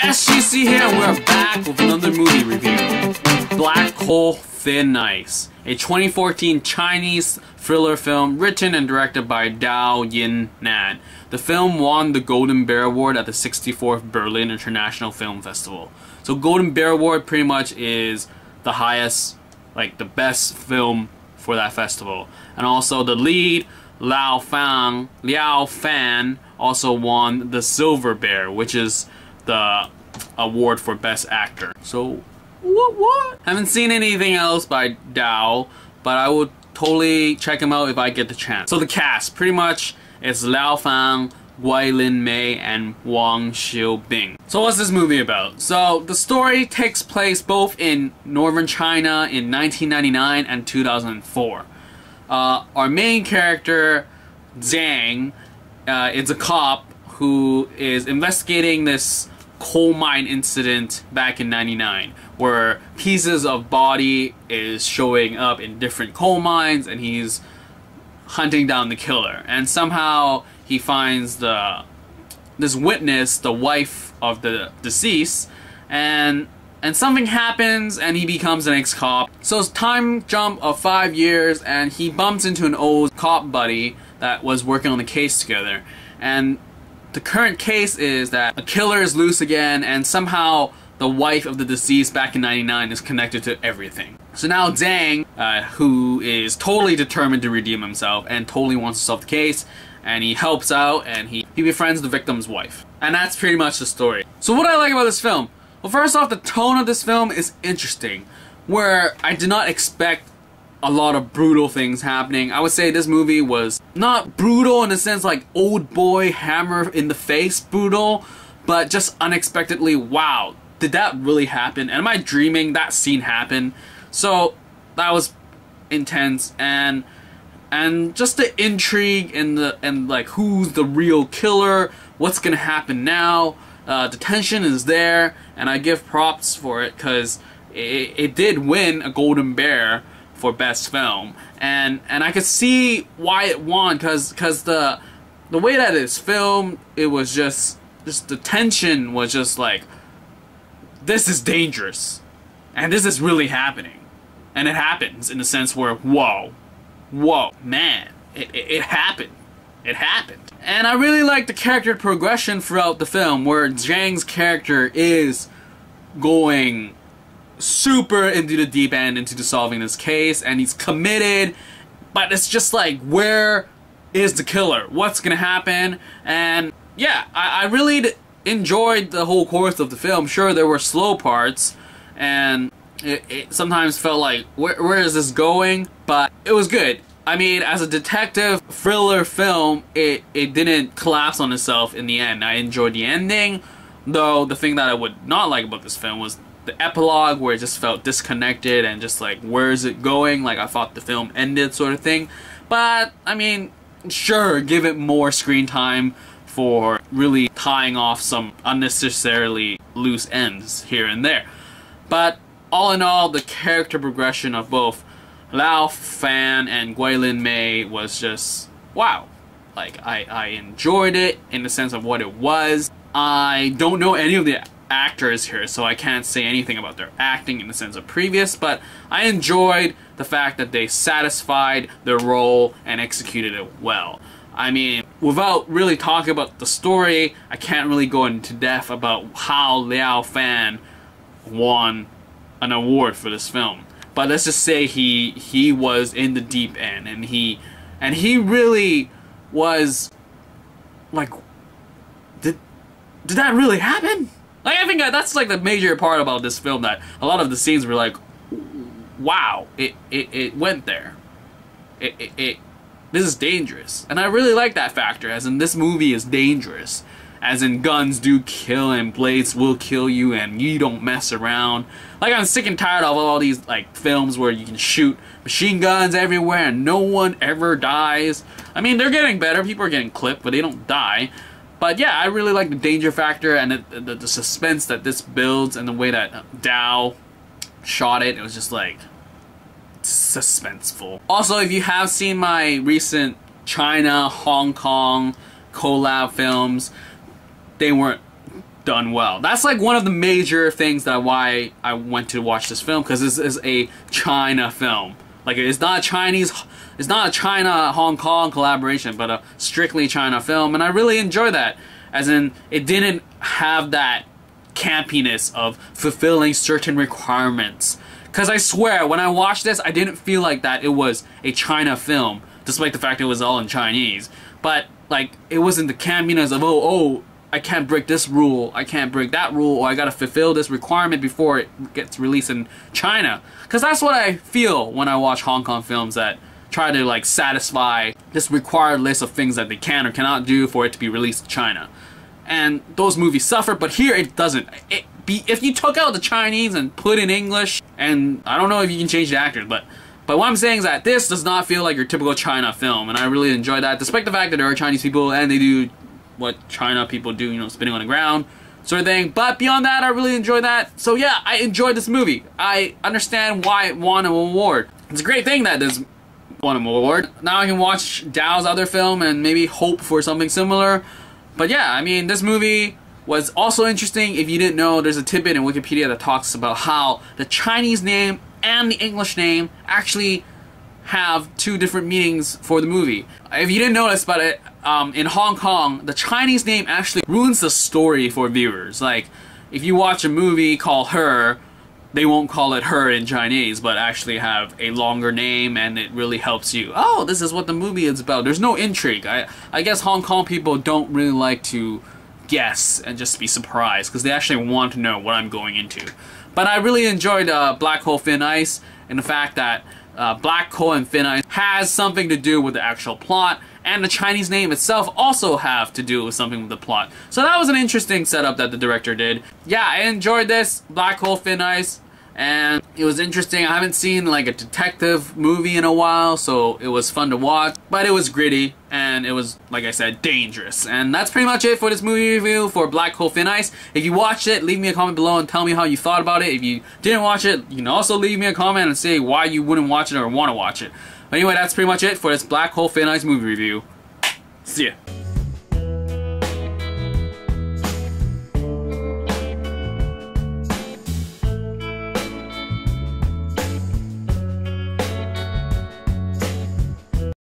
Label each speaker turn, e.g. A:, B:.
A: SGC here, and we're back with another movie review. Black Coal Thin Ice, a 2014 Chinese thriller film written and directed by Dao Yin Nan. The film won the Golden Bear Award at the 64th Berlin International Film Festival. So Golden Bear Award pretty much is the highest, like the best film for that festival. And also the lead, Lao Fang, Liao Fan, also won the Silver Bear, which is the award for Best Actor. So, what, what? Haven't seen anything else by Diao, but I would totally check him out if I get the chance. So the cast, pretty much, is Lao Fang, Gwei Lun-Mei, and Wang Xuebing. So what's this movie about? So the story takes place both in northern China in 1999 and 2004. Uh, our main character, Zhang, uh, is a cop who is investigating this coal mine incident back in 99 where pieces of body is showing up in different coal mines and he's hunting down the killer. And somehow he finds the this witness the wife of the deceased and and something happens and he becomes an ex-cop. So it's time jump of five years and he bumps into an old cop buddy that was working on the case together. And the current case is that a killer is loose again and somehow the wife of the deceased back in 99 is connected to everything. So now Zhang, uh, who is totally determined to redeem himself and totally wants to solve the case, and he helps out and he, he befriends the victim's wife. And that's pretty much the story. So what I like about this film? Well, first off, the tone of this film is interesting, where I did not expect a lot of brutal things happening. I would say this movie was not brutal in the sense like Oldboy hammer in the face brutal, but just unexpectedly, wow, did that really happen? And am I dreaming that scene happened? So that was intense and and just the intrigue and the and like who's the real killer, what's gonna happen now. Uh, the tension is there, and I give props for it because it, it did win a Golden Bear for best film, and and I could see why it won because because the the way that it's filmed, it was just just the tension was just like this is dangerous, and this is really happening, and it happens in the sense where whoa, whoa, man, it it, it happened, it happened. And I really like the character progression throughout the film, where Zhang's character is going super into the deep end into the solving this case and he's committed but it's just like where is the killer? What's gonna happen? And yeah I, I really enjoyed the whole course of the film. Sure there were slow parts and it, it sometimes felt like where, where is this going? But it was good. I mean, as a detective thriller film, it, it didn't collapse on itself in the end. I enjoyed the ending, though the thing that I would not like about this film was the epilogue where it just felt disconnected and just like where is it going? Like I thought the film ended sort of thing. But I mean sure give it more screen time for really tying off some unnecessarily loose ends here and there. But all in all the character progression of both Lao Fan and Gwei Lun-Mei was just wow. Like I, I enjoyed it in the sense of what it was. I don't know any of the actors here, so I can't say anything about their acting in the sense of previous, but I enjoyed the fact that they satisfied their role and executed it well. I mean, without really talking about the story, I can't really go into depth about how Liao Fan won an award for this film. But let's just say he he was in the deep end and he and he really was like did did that really happen? Like I think that's like the major part about this film that a lot of the scenes were like, wow, it it, it went there. It, it, it this is dangerous, and I really like that factor. As in, this movie is dangerous. As in, guns do kill and blades will kill you, and you don't mess around. Like I'm sick and tired of all these like films where you can shoot machine guns everywhere and no one ever dies. I mean, they're getting better. People are getting clipped, but they don't die. But yeah, I really like the danger factor and the, the, the, suspense that this builds and the way that Diao shot it. It was just like suspenseful. Also, if you have seen my recent China, Hong Kong collab films, they weren't done well. That's like one of the major things that why I went to watch this film because this is a China film. Like it's not a Chinese, it's not a China Hong Kong collaboration, but a strictly China film, and I really enjoy that. As in, it didn't have that campiness of fulfilling certain requirements. Because I swear, when I watched this, I didn't feel like that it was a China film, despite the fact it was all in Chinese. But, like, it wasn't the campiness of, oh, oh, I can't break this rule, I can't break that rule, or I gotta fulfill this requirement before it gets released in China. Because that's what I feel when I watch Hong Kong films that try to, like, satisfy this required list of things that they can or cannot do for it to be released in China and those movies suffer, but here it doesn't. It be if you took out the Chinese and put in English, and I don't know if you can change the actors, but but what I'm saying is that this does not feel like your typical China film, and I really enjoy that, despite the fact that there are Chinese people and they do what China people do, you know, spinning on the ground, sort of thing. But beyond that, I really enjoy that. So yeah, I enjoyed this movie. I understand why it won an award. It's a great thing that this won an award. Now I can watch Diao's other film and maybe hope for something similar. But yeah, I mean, this movie was also interesting. If you didn't know, there's a tidbit in Wikipedia that talks about how the Chinese name and the English name actually have two different meanings for the movie. If you didn't notice about it, um, in Hong Kong, the Chinese name actually ruins the story for viewers. Like, if you watch a movie called Her, they won't call it her in Chinese, but actually have a longer name and it really helps you. Oh, this is what the movie is about. There's no intrigue. I, I guess Hong Kong people don't really like to guess and just be surprised because they actually want to know what I'm going into. But I really enjoyed uh, Black Coal Thin Ice and the fact that uh, Black Coal and Thin Ice has something to do with the actual plot and the Chinese name itself also have to do with something with the plot. So that was an interesting setup that the director did. Yeah, I enjoyed this, Black Coal Thin Ice, and it was interesting. I haven't seen like a detective movie in a while, so it was fun to watch, but it was gritty, and it was, like I said, dangerous. And that's pretty much it for this movie review for Black Coal Thin Ice. If you watched it, leave me a comment below and tell me how you thought about it. If you didn't watch it, you can also leave me a comment and say why you wouldn't watch it or want to watch it. But Anyway, that's pretty much it for this Black Coal Thin Ice movie review. See ya.